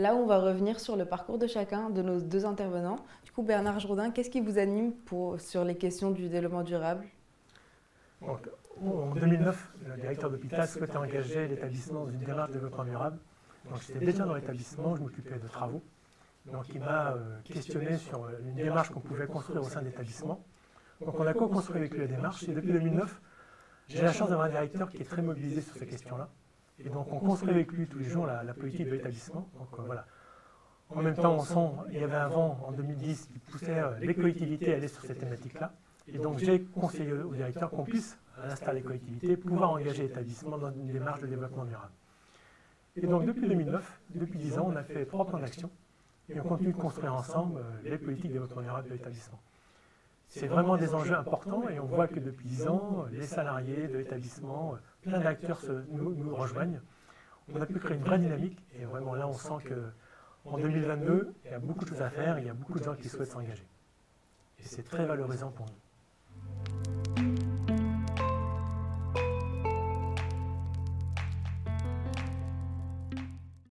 Là, on va revenir sur le parcours de chacun de nos deux intervenants. Du coup, Bernard Jourdain, qu'est-ce qui vous anime pour, sur les questions du développement durable? En 2009, le directeur d'hôpital souhaitait engager l'établissement dans une démarche de développement durable. Donc j'étais déjà dans l'établissement, je m'occupais de travaux. Donc il m'a euh, questionné sur une démarche qu'on pouvait construire au sein de l'établissement. Donc on a co-construit avec lui la démarche et depuis 2009, j'ai la chance d'avoir un directeur qui est très mobilisé sur ces questions-là. Et donc on construit avec lui tous les jours la, politique de l'établissement. Donc euh, voilà. En même temps, il y avait un vent en 2010 qui poussait les collectivités à aller sur cette thématique-là. Et donc j'ai conseillé au directeur qu'on puisse, à l'instar des collectivités, pouvoir engager l'établissement dans une démarche de développement durable. Et donc depuis 2009, depuis 10 ans, on a fait trois plans d'action et on continue de construire ensemble euh, les politiques de développement durable de l'établissement. C'est vraiment des enjeux importants et on voit que depuis 10 ans, les salariés de l'établissement, plein d'acteurs nous, nous, rejoignent. On a pu créer une vraie dynamique et vraiment là on sent qu'en 2022, il y a beaucoup de choses à faire, il y a beaucoup de gens qui souhaitent s'engager. Et c'est très valorisant pour nous.